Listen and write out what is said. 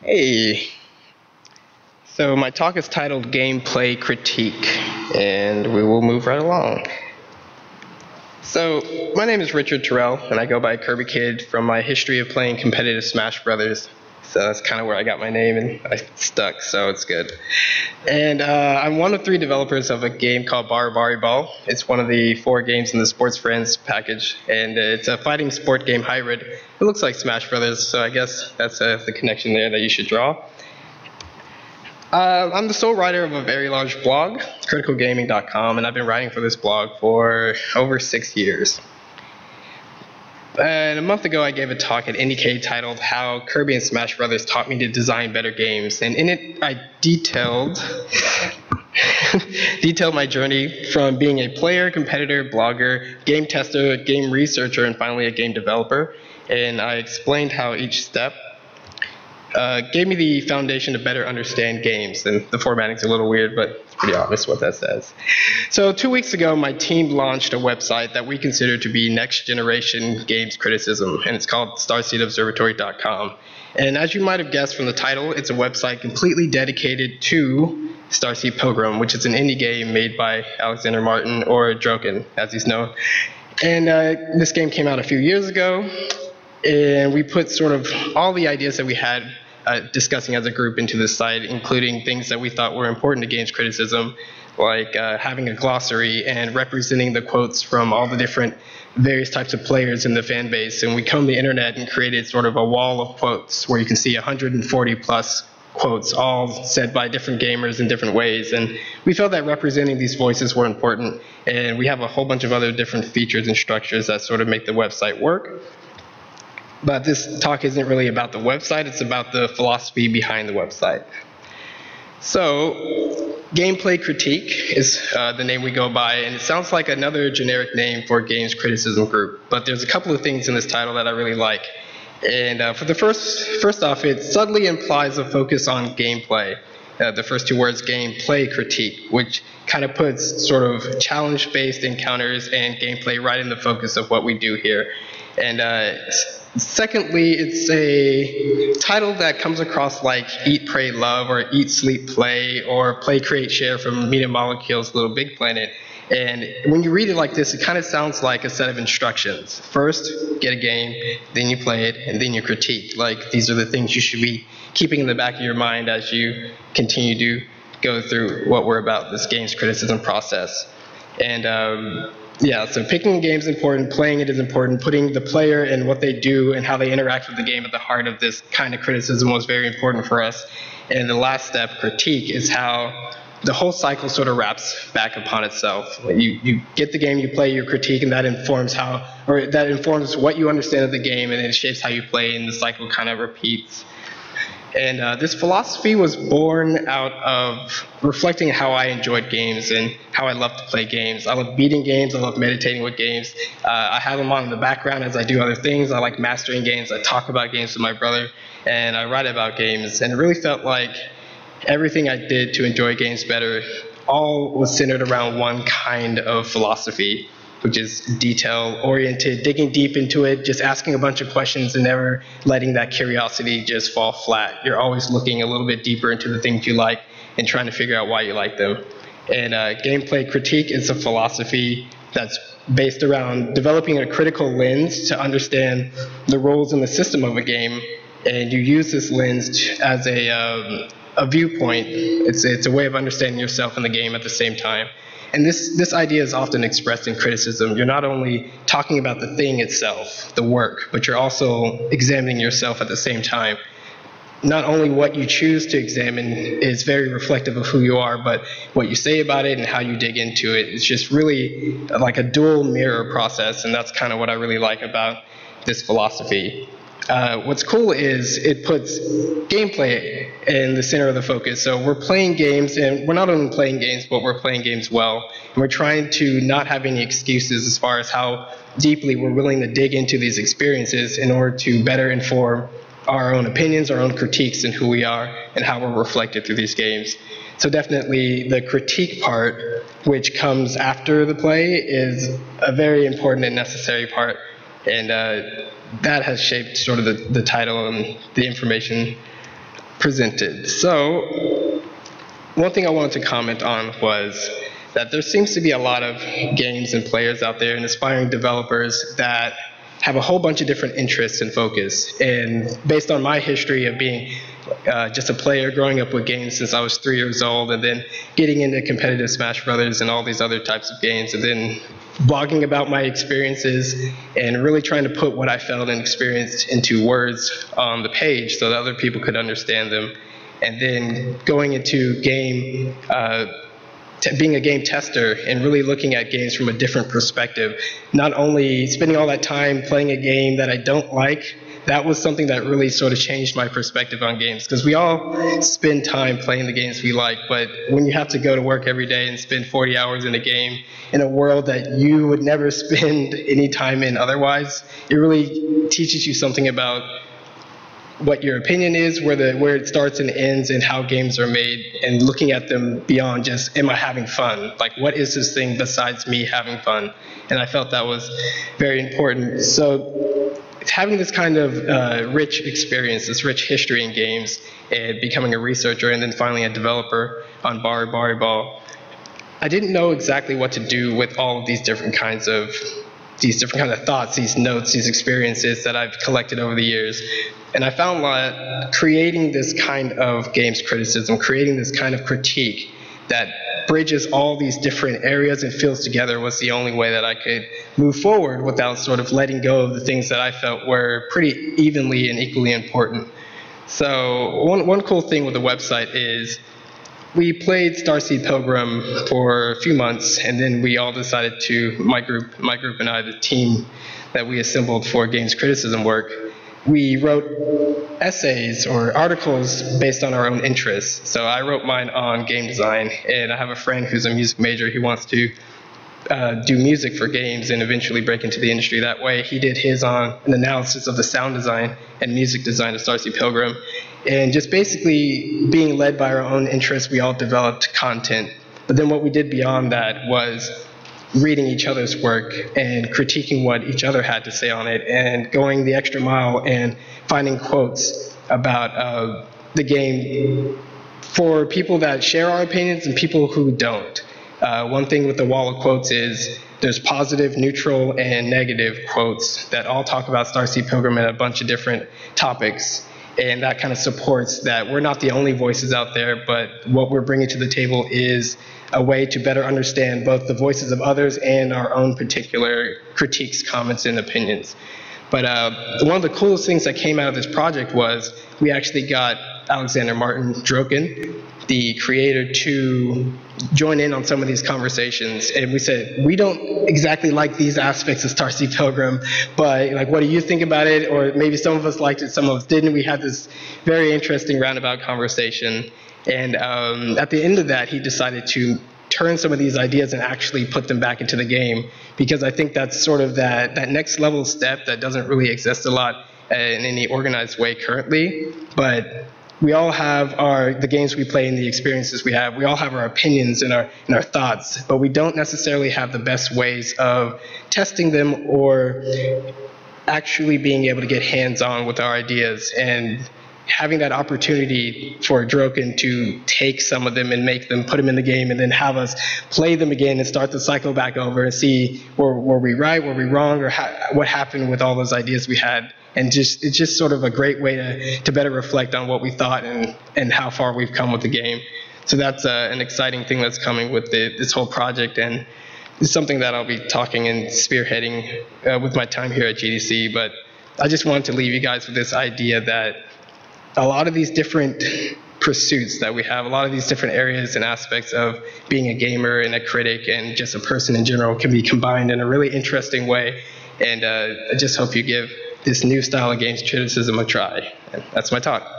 Hey. So my talk is titled Gameplay Critique, and we will move right along. So my name is Richard Terrell, and I go by Kirby Kid from my history of playing competitive Smash Brothers. So that's kind of where I got my name, and I stuck, so it's good. And uh, I'm one of three developers of a game called Bari Ball. It's one of the four games in the Sportsfriends package, and it's a fighting sport game hybrid. It looks like Smash Brothers, so I guess that's uh, the connection there that you should draw. Uh, I'm the sole writer of a very large blog, criticalgaming.com, and I've been writing for this blog for over six years. And a month ago, I gave a talk at IndieCade titled How Kirby and Smash Brothers Taught Me to Design Better Games. And in it, I detailed, detailed my journey from being a player, competitor, blogger, game tester, game researcher, and finally a game developer. And I explained how each step uh, gave me the foundation to better understand games. And the formatting's a little weird, but pretty obvious what that says. So two weeks ago, my team launched a website that we consider to be next generation games criticism, and it's called StarseedObservatory.com. And as you might have guessed from the title, it's a website completely dedicated to Starseed Pilgrim, which is an indie game made by Alexander Martin, or droqen, as he's known. And uh, this game came out a few years ago, and we put sort of all the ideas that we had uh, discussing as a group into this site, including things that we thought were important to games criticism, like uh, having a glossary and representing the quotes from all the different various types of players in the fan base. And we combed the internet and created sort of a wall of quotes where you can see 140 plus quotes, all said by different gamers in different ways. And we felt that representing these voices were important. And we have a whole bunch of other different features and structures that sort of make the website work. But this talk isn't really about the website, it's about the philosophy behind the website. So, gameplay critique is uh, the name we go by, and it sounds like another generic name for games criticism group. But there's a couple of things in this title that I really like. And uh, for the first, first off, it subtly implies a focus on gameplay. Uh, the first two words, gameplay critique, which kind of puts sort of challenge-based encounters and gameplay right in the focus of what we do here. And uh, Secondly, it's a title that comes across like Eat, Pray, Love, or Eat, Sleep, Play, or Play, Create, Share from Media Molecule's LittleBigPlanet. And when you read it like this, it kind of sounds like a set of instructions. First, get a game, then you play it, and then you critique. Like these are the things you should be keeping in the back of your mind as you continue to go through what we're about, this games criticism process. And um, yeah, so picking a game is important, playing it is important, putting the player and what they do and how they interact with the game at the heart of this kind of criticism was very important for us. And the last step, critique, is how the whole cycle sort of wraps back upon itself. You, you get the game, you play, you critique, and that informs how, or that informs what you understand of the game, and it shapes how you play, and the cycle kind of repeats. And uh, this philosophy was born out of reflecting how I enjoyed games and how I love to play games. I love beating games, I love meditating with games. Uh, I have them on in the background as I do other things. I like mastering games, I talk about games with my brother, and I write about games. And it really felt like everything I did to enjoy games better all was centered around one kind of philosophy which is detail oriented, digging deep into it, just asking a bunch of questions and never letting that curiosity just fall flat. You're always looking a little bit deeper into the things you like and trying to figure out why you like them. And uh, gameplay critique is a philosophy that's based around developing a critical lens to understand the roles in the system of a game. And you use this lens as a, um, a viewpoint. It's, it's a way of understanding yourself in the game at the same time. And this, this idea is often expressed in criticism. You're not only talking about the thing itself, the work, but you're also examining yourself at the same time. Not only what you choose to examine is very reflective of who you are, but what you say about it and how you dig into it. It's just really like a dual mirror process, and that's kind of what I really like about this philosophy. Uh, what's cool is it puts gameplay in the center of the focus. So we're playing games, and we're not only playing games, but we're playing games well. And we're trying to not have any excuses as far as how deeply we're willing to dig into these experiences in order to better inform our own opinions, our own critiques, and who we are, and how we're reflected through these games. So definitely the critique part, which comes after the play, is a very important and necessary part. And uh, that has shaped sort of the, the title and the information presented. So, one thing I wanted to comment on was that there seems to be a lot of games and players out there and aspiring developers that have a whole bunch of different interests and focus. And based on my history of being uh, just a player growing up with games since I was three years old, and then getting into competitive Smash Brothers and all these other types of games, and then blogging about my experiences and really trying to put what I felt and experienced into words on the page so that other people could understand them. And then going into game. Uh, being a game tester and really looking at games from a different perspective. Not only spending all that time playing a game that I don't like, that was something that really sort of changed my perspective on games because we all spend time playing the games we like, but when you have to go to work every day and spend 40 hours in a game in a world that you would never spend any time in otherwise, it really teaches you something about what your opinion is, where the where it starts and ends, and how games are made, and looking at them beyond just am I having fun? Like what is this thing besides me having fun? And I felt that was very important. So having this kind of uh, rich experience, this rich history in games, and becoming a researcher, and then finally a developer on BaraBariBall, I didn't know exactly what to do with all of these different kinds of these different kind of thoughts, these notes, these experiences that I've collected over the years. And I found that creating this kind of games criticism, creating this kind of critique that bridges all these different areas and fields together was the only way that I could move forward without sort of letting go of the things that I felt were pretty evenly and equally important. So one, one cool thing with the website is we played Starseed Pilgrim for a few months, and then we all decided to, my group, my group and I, the team that we assembled for games criticism work, we wrote essays or articles based on our own interests. So I wrote mine on game design, and I have a friend who's a music major who wants to uh, do music for games and eventually break into the industry that way. He did his on an analysis of the sound design and music design of Starseed Pilgrim. And just basically being led by our own interests, we all developed content. But then what we did beyond that was reading each other's work and critiquing what each other had to say on it and going the extra mile and finding quotes about uh, the game for people that share our opinions and people who don't. Uh, one thing with the wall of quotes is there's positive, neutral, and negative quotes that all talk about Starseed Pilgrim and a bunch of different topics. And that kind of supports that we're not the only voices out there, but what we're bringing to the table is a way to better understand both the voices of others and our own particular critiques, comments, and opinions. But uh, one of the coolest things that came out of this project was we actually got Alexander Martin droqen, the creator, to join in on some of these conversations. And we said, we don't exactly like these aspects of Starseed Pilgrim, but like, what do you think about it? Or maybe some of us liked it, some of us didn't. We had this very interesting roundabout conversation. And um, at the end of that, he decided to turn some of these ideas and actually put them back into the game because I think that's sort of that, that next level step that doesn't really exist a lot in any organized way currently. But we all have our the games we play and the experiences we have. We all have our opinions and our and our thoughts, but we don't necessarily have the best ways of testing them or actually being able to get hands on with our ideas and having that opportunity for droqen to take some of them and make them, put them in the game, and then have us play them again and start the cycle back over and see were, were we right, were we wrong, or ha- what happened with all those ideas we had. And just it's just sort of a great way to, to better reflect on what we thought and, and how far we've come with the game. So that's uh, an exciting thing that's coming with the, this whole project. And it's something that I'll be talking and spearheading uh, with my time here at GDC. But I just wanted to leave you guys with this idea that a lot of these different pursuits that we have, a lot of these different areas and aspects of being a gamer and a critic and just a person in general can be combined in a really interesting way. And uh, I just hope you give this new style of games criticism a try. And that's my talk.